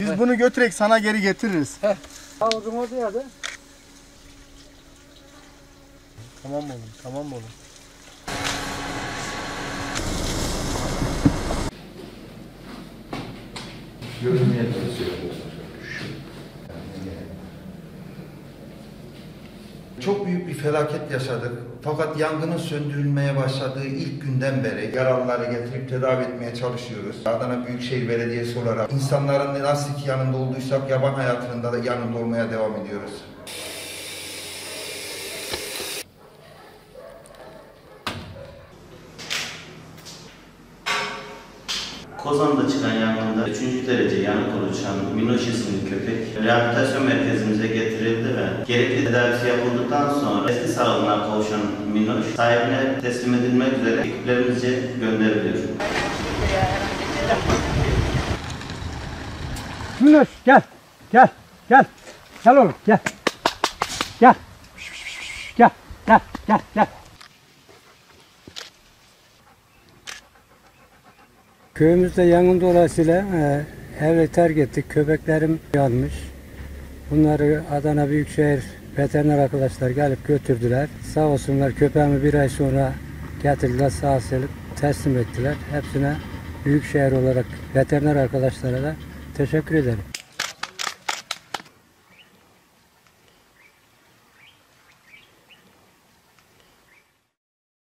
Biz bunu götürek sana geri getiririz. Havuzun orada ya da. Tamam oğlum, tamam oğlum. Görünmeye çalışıyoruz. Çok büyük bir felaket yaşadık. Fakat yangının söndürülmeye başladığı ilk günden beri yaralıları getirip tedavi etmeye çalışıyoruz. Adana Büyükşehir Belediyesi olarak insanların nasıl ki yanında olduysak yaban hayatında da yanında olmaya devam ediyoruz. Kozan'da çıkan yangında 3. derece yanık oluşan Minoş isimli köpek rehabilitasyon merkezimize getirildi ve gerekli tedavisi yapıldıktan sonra eski sağlığına kavuşan Minoş sahibine teslim edilmek üzere ekiplerimizce gönderiliyor. Minnoş gel. Gel. Gel. Gel oğlum gel. Gel. Gel. Gel. Gel. Gel. Köyümüzde yangın dolayısıyla e, evi terk ettik. Köpeklerim yanmış. Bunları Adana Büyükşehir veteriner arkadaşlar gelip götürdüler. Sağ olsunlar köpeğimi bir ay sonra getirdiler sağ salim teslim ettiler. Hepsine Büyükşehir olarak veteriner arkadaşlara da teşekkür ederim.